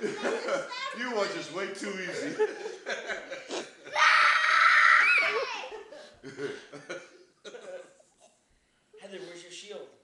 you are just way too easy. Heather, where's your shield?